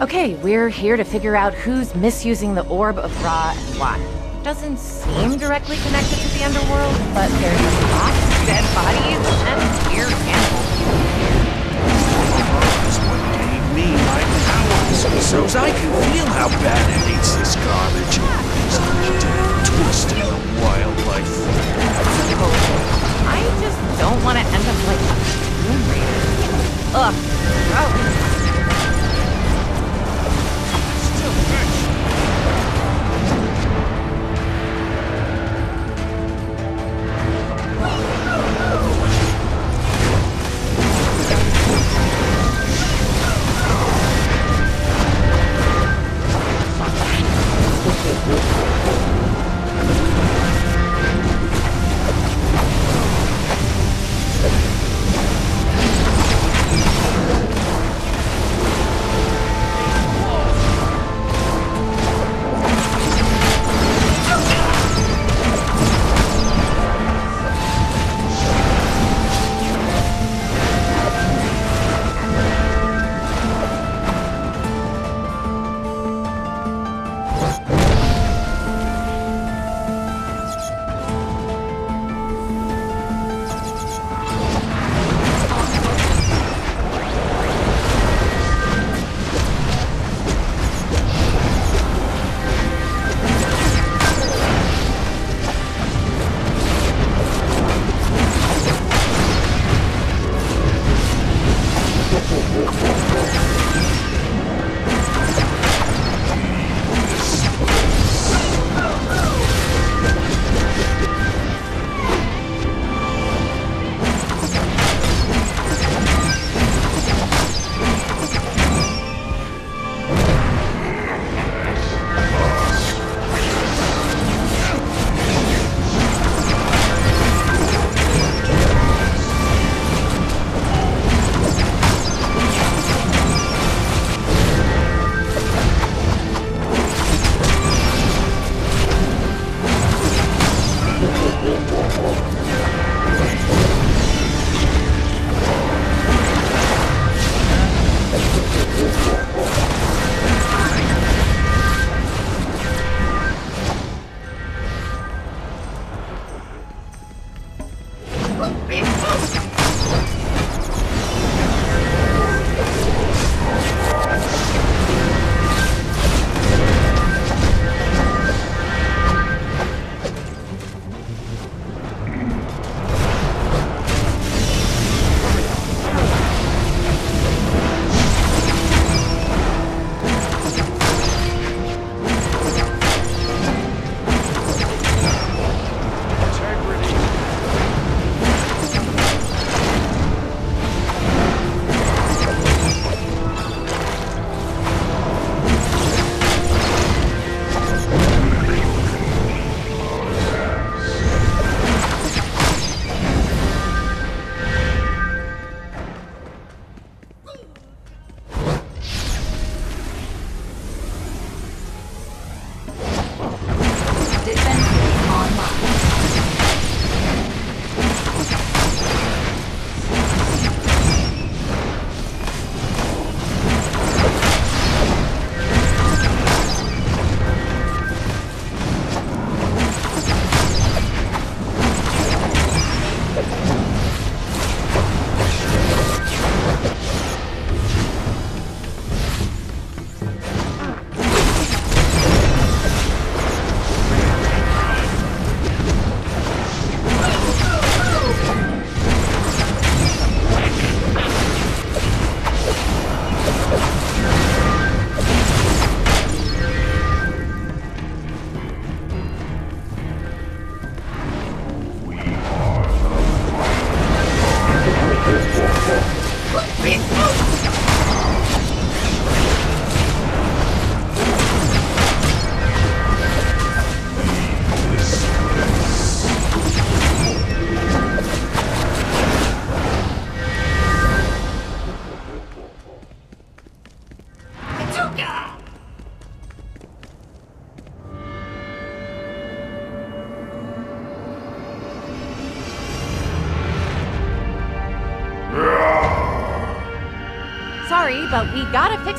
Okay, we're here to figure out who's misusing the Orb of Ra and why. Doesn't seem directly connected to the underworld, but there's lots of dead bodies and weird animals. That's what gave me my powers, so's I can feel how bad it hates this garbage. Such damn twisted wildlife. I just don't want to end up like a Tomb Raider. Ugh, gross.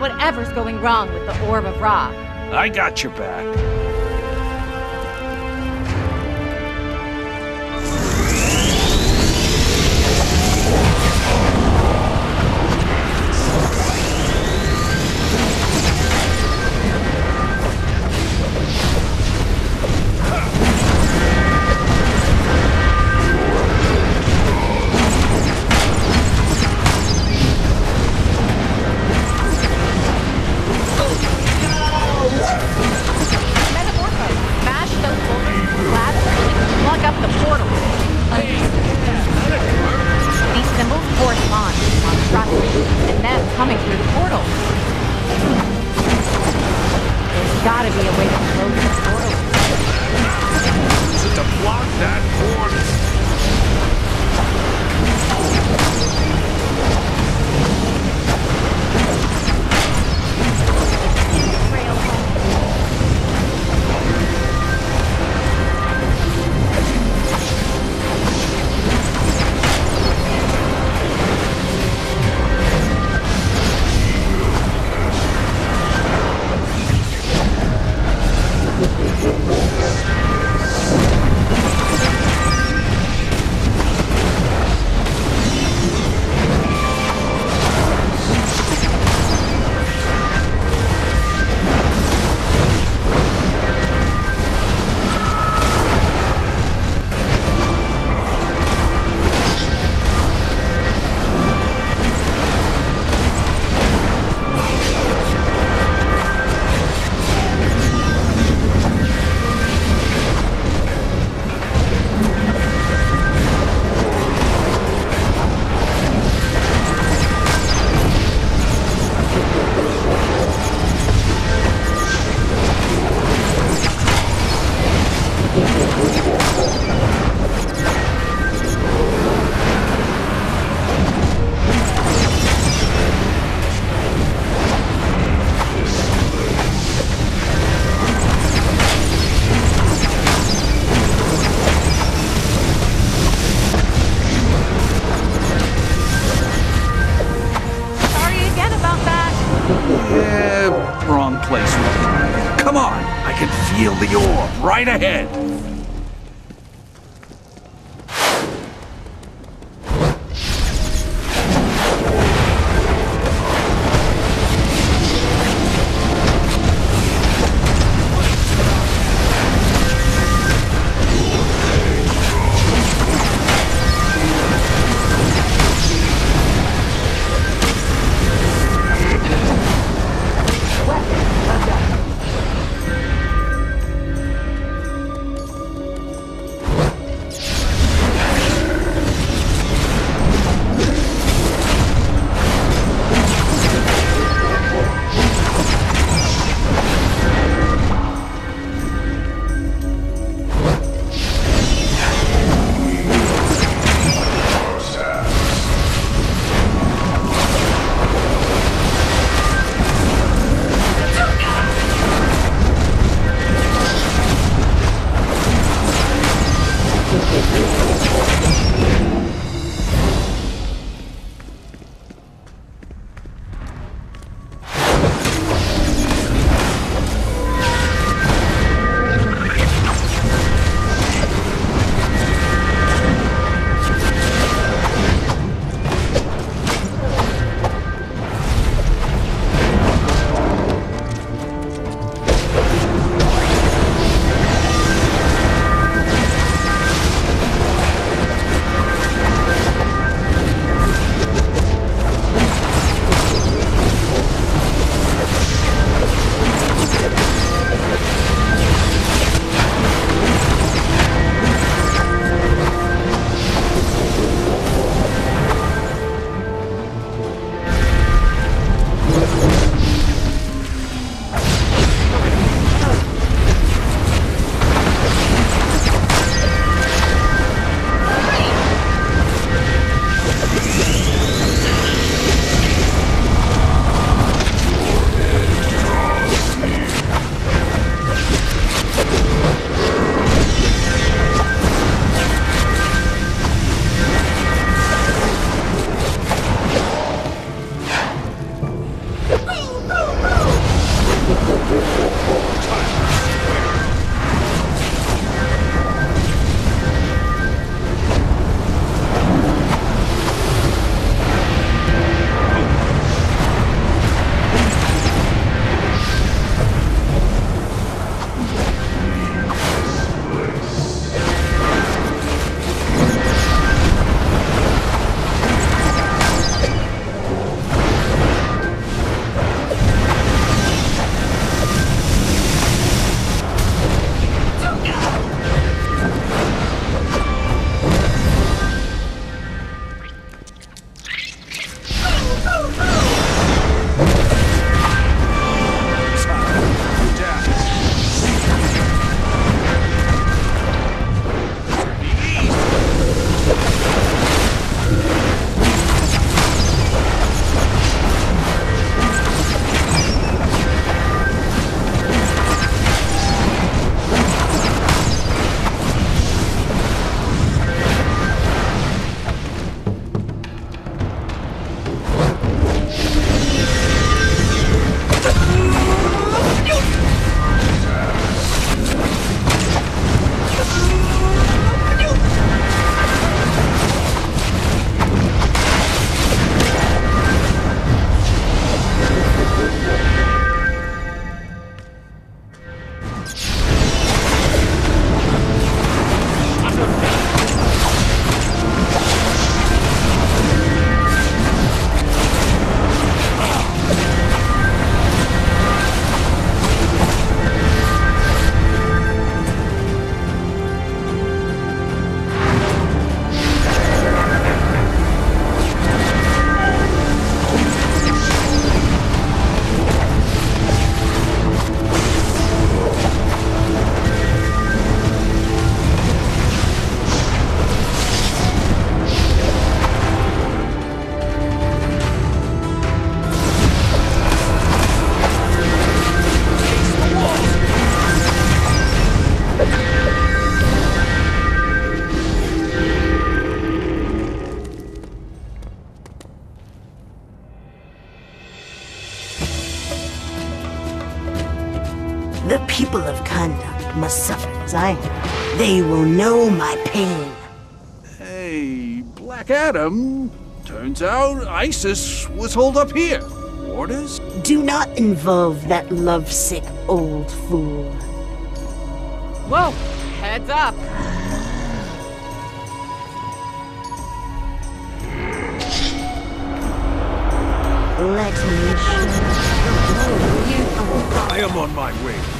whatever's going wrong with the Orb of Ra. I got your back. People of Kahndaq must suffer as I have. They will know my pain. Hey, Black Adam. Turns out ISIS was holed up here. Orders? Do not involve that lovesick old fool. Whoa, heads up. Let me show you. I am on my way.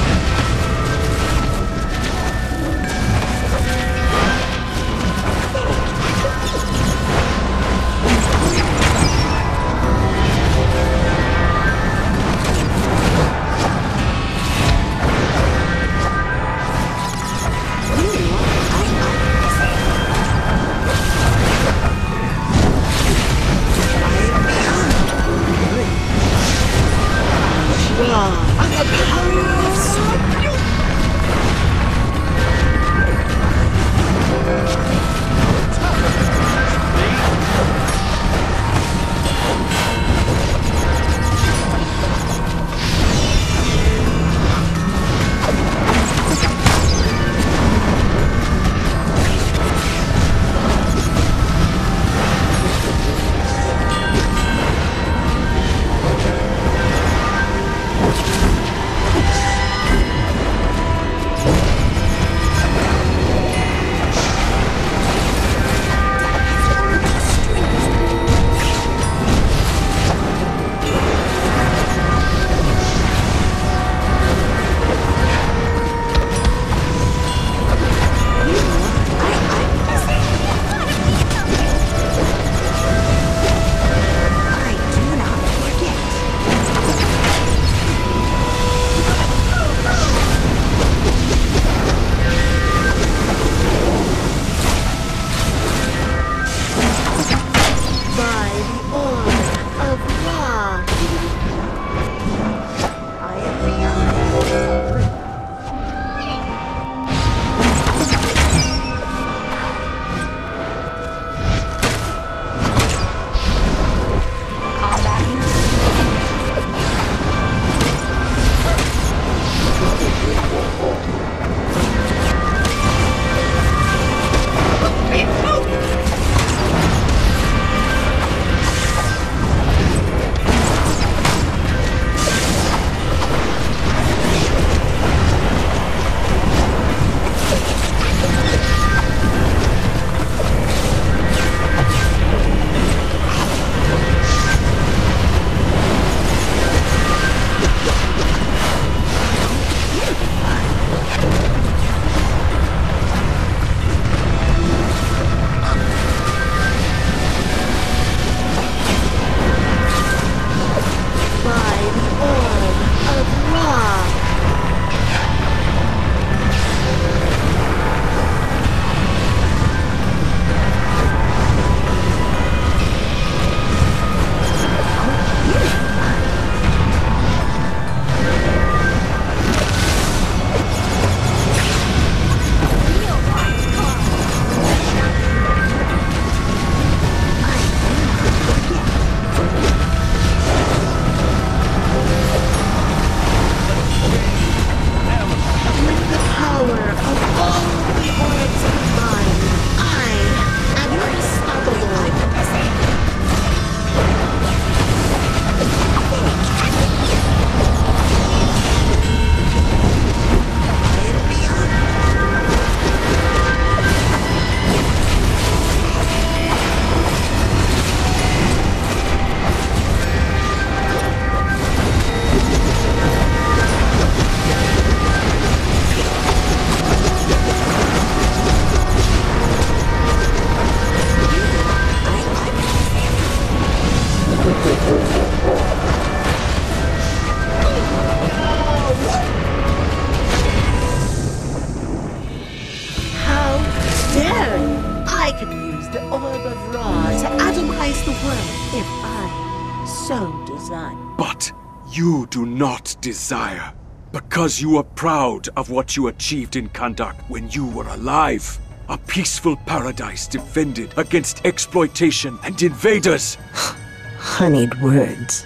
Because you are proud of what you achieved in Kahndaq when you were alive. A peaceful paradise defended against exploitation and invaders. Honeyed words.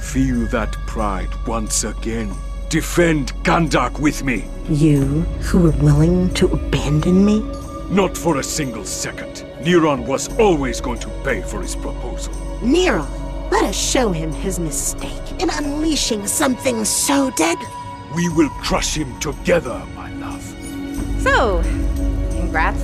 Feel that pride once again. Defend Kahndaq with me. You who were willing to abandon me? Not for a single second. Neron was always going to pay for his proposal. Neron, let us show him his mistake in unleashing something so deadly. We will crush him together, my love. So, congrats